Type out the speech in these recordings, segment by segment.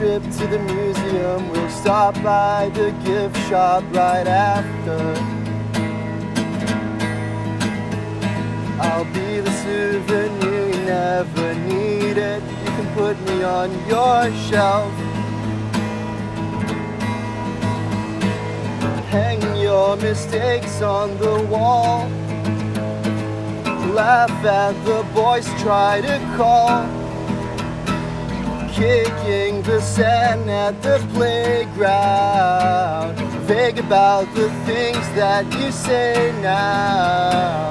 to the museum. We'll stop by the gift shop right after. I'll be the souvenir you never needed. You can put me on your shelf. Hang your mistakes on the wall. Laugh at the boys try to call. Kicking the sand at the playground. Vague about the things that you say now.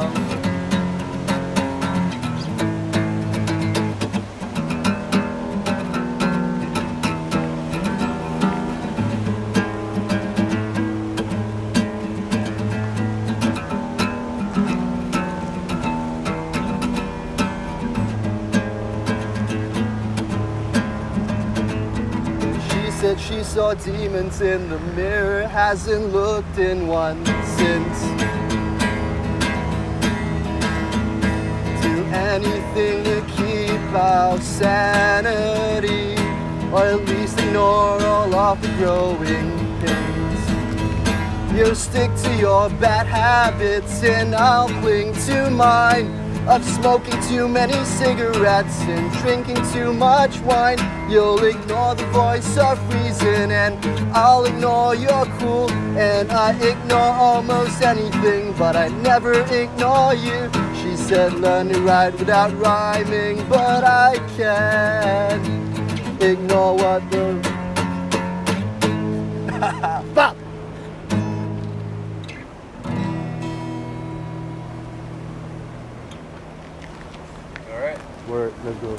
Said she saw demons in the mirror, hasn't looked in one since. Do anything to keep our sanity, or at least ignore all of the growing pains. You stick to your bad habits, and I'll cling to mine. Of smoking too many cigarettes and drinking too much wine. You'll ignore the voice of reason, and I'll ignore your cool. And I ignore almost anything, but I never ignore you. She said, Learn to write without rhyming, but I can't ignore what the. Word, let's go.